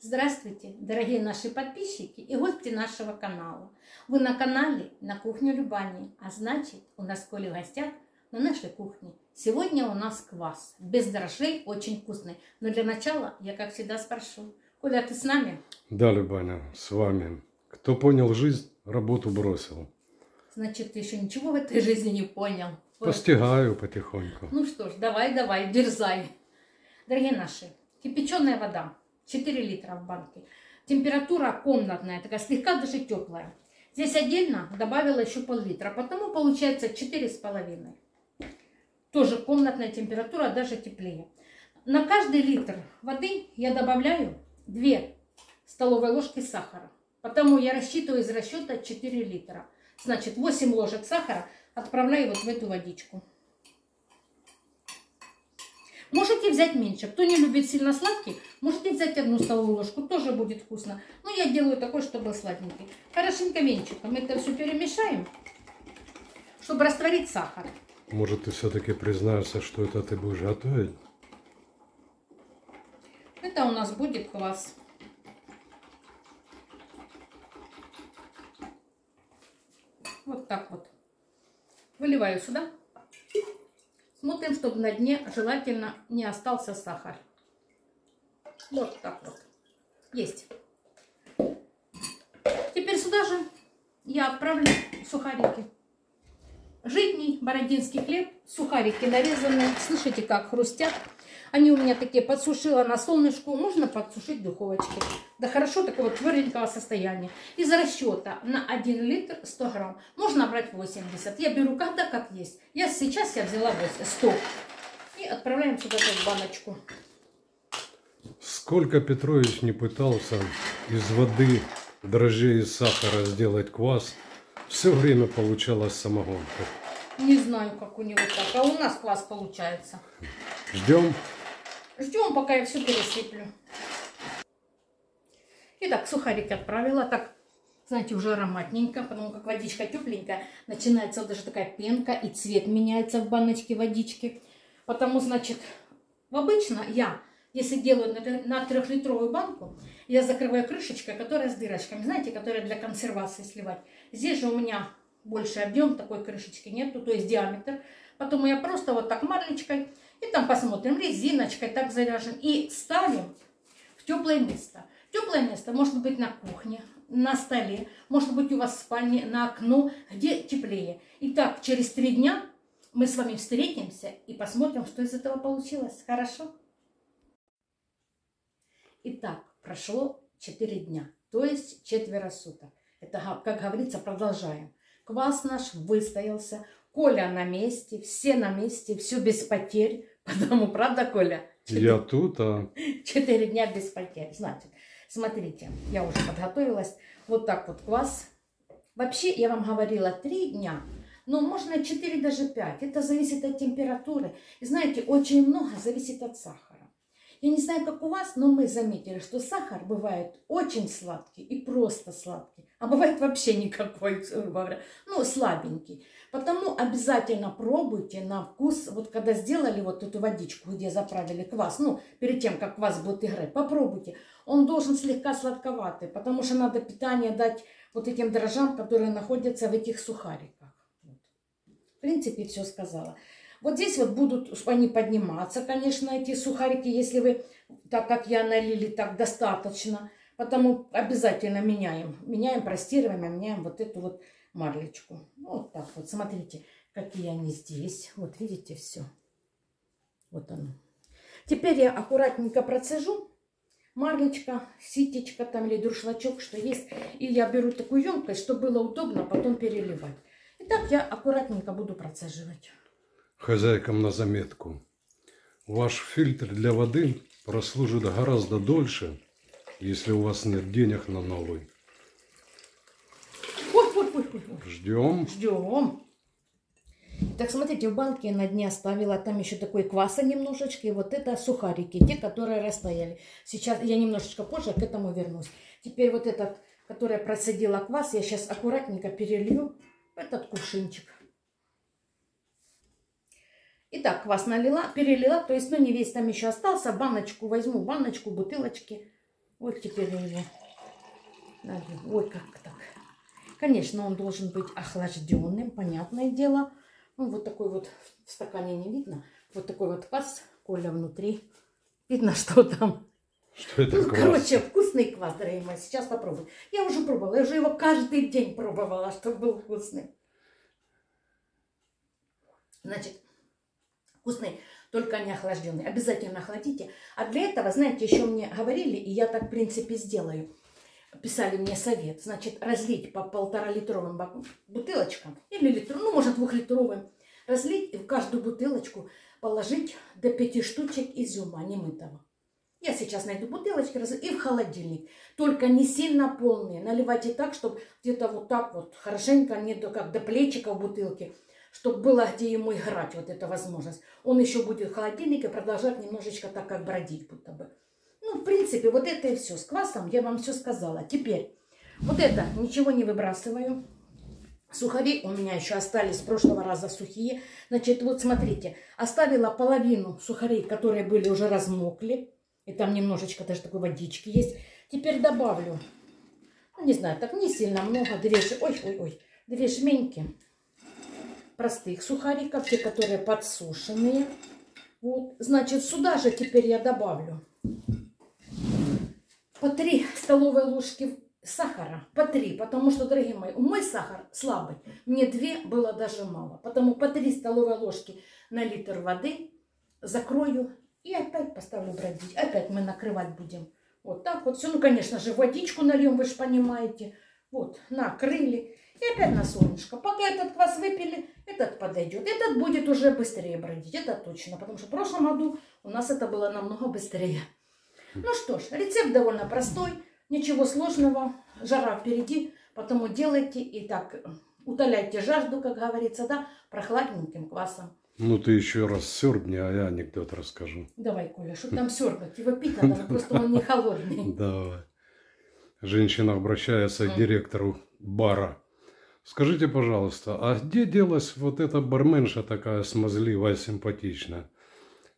Здравствуйте, дорогие наши подписчики и гости нашего канала. Вы на канале на кухню Любани, а значит у нас Коля в гостях на нашей кухне. Сегодня у нас квас, без дрожжей, очень вкусный. Но для начала я, как всегда, спрошу, Коля, ты с нами? Да, Любаня, с вами. Кто понял жизнь, работу бросил. Значит, ты еще ничего в этой жизни не понял. Постигаю потихоньку. Ну что ж, давай, давай, дерзай. Дорогие наши, кипяченая вода, 4 литра в банке. Температура комнатная, такая слегка даже теплая. Здесь отдельно добавила еще пол-литра, потому получается 4,5. Тоже комнатная температура, даже теплее. На каждый литр воды я добавляю 2 столовые ложки сахара. Потому я рассчитываю из расчета 4 литра. Значит, 8 ложек сахара отправляю вот в эту водичку. Можете взять меньше. Кто не любит сильно сладкий, можете взять одну столовую ложку. Тоже будет вкусно. Но я делаю такой, чтобы сладенький. Хорошенько венчиком это все перемешаем, чтобы растворить сахар. Может, ты все-таки признаешься, что это ты будешь готовить? Это у нас будет квас. Вот так вот. Выливаю сюда. Смотрим, чтобы на дне желательно не остался сахар. Вот так вот. Есть. Теперь сюда же я отправлю сухарики. Житний бородинский хлеб, сухарики нарезанные. Слышите, как хрустят? Они у меня такие подсушила на солнышку. Можно подсушить в духовочке. Да хорошо такого тверденького состояния. Из расчета на 1 литр 100 грамм. Можно брать 80. Я беру когда как есть. Я сейчас я взяла 100. И отправляем сюда в баночку. Сколько Петрович не пытался из воды, дрожжей и сахара сделать квас, все время получалось самогонка. Не знаю, как у него так, а у нас квас получается. Ждем. Ждем, пока я все пересыплю. Итак, сухарики отправила. Так, знаете, уже ароматненько, потому как водичка тепленькая. Начинается даже такая пенка, и цвет меняется в баночке водички. Потому, значит, обычно я, если делаю на трехлитровую банку, я закрываю крышечкой, которая с дырочками, знаете, которая для консервации сливать. Здесь же у меня больше объем, такой крышечки нету, то есть диаметр. Потом я просто вот так марлечкой и там посмотрим, резиночкой так заряжен. И ставим в теплое место. Теплое место может быть на кухне, на столе, может быть у вас в спальне, на окно, где теплее. И так через три дня мы с вами встретимся и посмотрим, что из этого получилось. Хорошо? Итак, прошло 4 дня, то есть четверо суток. Это, как говорится, продолжаем. Квас наш выстоялся, Коля на месте, все на месте, все без потерь. Потому, правда, Коля? Я тут, а... Четыре дня без потерь. Значит, смотрите, я уже подготовилась. Вот так вот квас. Вообще, я вам говорила, три дня. Но можно четыре, даже пять. Это зависит от температуры. И знаете, очень много зависит от сахара. Я не знаю, как у вас, но мы заметили, что сахар бывает очень сладкий и просто сладкий, а бывает вообще никакой, ну, слабенький. Потому обязательно пробуйте на вкус, вот когда сделали вот эту водичку, где заправили квас, ну, перед тем, как квас будет играть, попробуйте. Он должен слегка сладковатый, потому что надо питание дать вот этим дрожжам, которые находятся в этих сухариках. В принципе, все сказала. Вот здесь вот будут они подниматься, конечно, эти сухарики, если вы, так как я налили, так достаточно. Потому обязательно меняем. Меняем, простирываем, а меняем вот эту вот марлечку. Вот так вот, смотрите, какие они здесь. Вот видите, все. Вот оно. Теперь я аккуратненько процежу. Марлечка, ситечка там или дуршлачок, что есть. И я беру такую емкость, чтобы было удобно потом переливать. Итак, я аккуратненько буду процеживать хозяйкам на заметку. Ваш фильтр для воды прослужит гораздо дольше, если у вас нет денег на новый. Ой, ой, ой, ой. Ждем. Ждем. Так, смотрите, в банке на дне оставила там еще такой кваса немножечко. И вот это сухарики, те, которые расстояли. Сейчас я немножечко позже к этому вернусь. Теперь вот этот, который процедила квас, я сейчас аккуратненько перелью в этот кувшинчик. Итак, квас налила, перелила, то есть, ну, не весь там еще остался. Баночку возьму, баночку, бутылочки. Вот теперь я его надо. Ой, как так. Конечно, он должен быть охлажденным, понятное дело. Ну, вот такой вот в стакане не видно. Вот такой вот квас, Коля внутри. Видно, что там. Что это Ну, квас? короче, вкусный квас, дорогие мои. Сейчас попробую. Я уже пробовала. Я уже его каждый день пробовала, чтобы был вкусный. Значит, вкусный, только не охлажденный. Обязательно охладите. А для этого, знаете, еще мне говорили, и я так, в принципе, сделаю. Писали мне совет. Значит, разлить по полтора-литровым бутылочкам или литру, ну, может, двухлитровым. Разлить и в каждую бутылочку положить до пяти штучек изюма немытого. Я сейчас найду бутылочки и в холодильник. Только не сильно полные. Наливайте так, чтобы где-то вот так вот хорошенько, не до, как до плечика в бутылке, чтобы было где ему играть, вот эта возможность. Он еще будет в холодильнике продолжать немножечко так, как бродить будто бы. Ну, в принципе, вот это и все. С квасом я вам все сказала. Теперь, вот это ничего не выбрасываю. Сухари у меня еще остались с прошлого раза сухие. Значит, вот смотрите, оставила половину сухарей, которые были уже размокли. И там немножечко даже такой водички есть. Теперь добавлю, ну, не знаю, так не сильно много, две, ой, ой, ой, две жменьки простых сухариков, те, которые подсушенные. Вот, значит, сюда же теперь я добавлю по 3 столовые ложки сахара. По 3, потому что, дорогие мои, мой сахар слабый. Мне 2 было даже мало. Потому по 3 столовые ложки на литр воды закрою и опять поставлю бродить. Опять мы накрывать будем. Вот так вот все. Ну, конечно же, водичку нальем, вы же понимаете. Вот, накрыли. И опять на солнышко. Пока этот квас выпили, этот подойдет. Этот будет уже быстрее бродить. Это точно. Потому что в прошлом году у нас это было намного быстрее. Ну что ж, рецепт довольно простой, ничего сложного, жара впереди, потому делайте и так утоляйте жажду, как говорится, да, прохладненьким квасом. Ну ты еще раз сёрбни, а я анекдот расскажу. Давай, Коля, что там сёрбать? Его пить надо, но просто он не холодный. Давай. Женщина обращается к директору бара. Скажите, пожалуйста, а где делась вот эта барменша такая смазливая, симпатичная?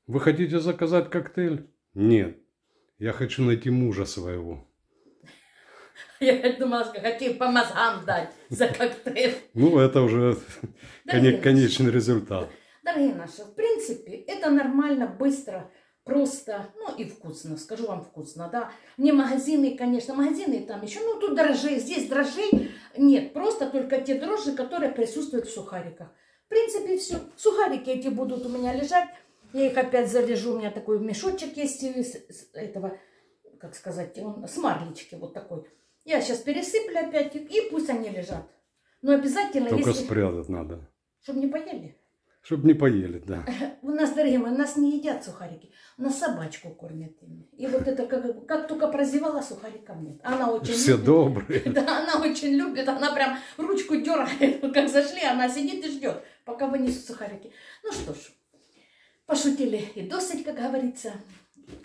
Вы хотите заказать коктейль? Нет. Я хочу найти мужа своего. Я думала, что хотел по мозгам дать за коктейль. Ну, это уже конечный результат. Дорогие наши, в принципе, это нормально, быстро, просто, ну и вкусно, скажу вам вкусно, да. Не магазины, конечно, магазины там еще, ну тут дрожжей, здесь дрожжей нет, просто только те дрожжи, которые присутствуют в сухариках. В принципе, все. Сухарики эти будут у меня лежать, я их опять завяжу, у меня такой мешочек есть из этого, как сказать, он с марлечки вот такой. Я сейчас пересыплю опять и пусть они лежат. Но обязательно, Только если... спрятать надо. Чтобы не поели. Чтобы не поели, да. У нас, дорогие мои, у нас не едят сухарики. У нас собачку кормят ими. И вот это, как, как только прозевала, сухариков нет. Она очень Все любит. добрые. Да, она очень любит. Она прям ручку дергает. Как зашли, она сидит и ждет, пока вынесут сухарики. Ну что ж, пошутили и досыть, как говорится.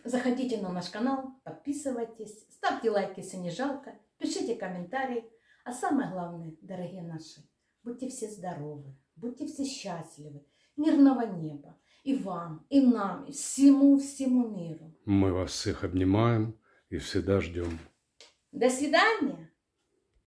Заходите на наш канал, подписывайтесь, ставьте лайки, если не жалко, пишите комментарии. А самое главное, дорогие наши, будьте все здоровы, будьте все счастливы, мирного неба. И вам, и нам, и всему-всему миру. Мы вас всех обнимаем и всегда ждем. До свидания!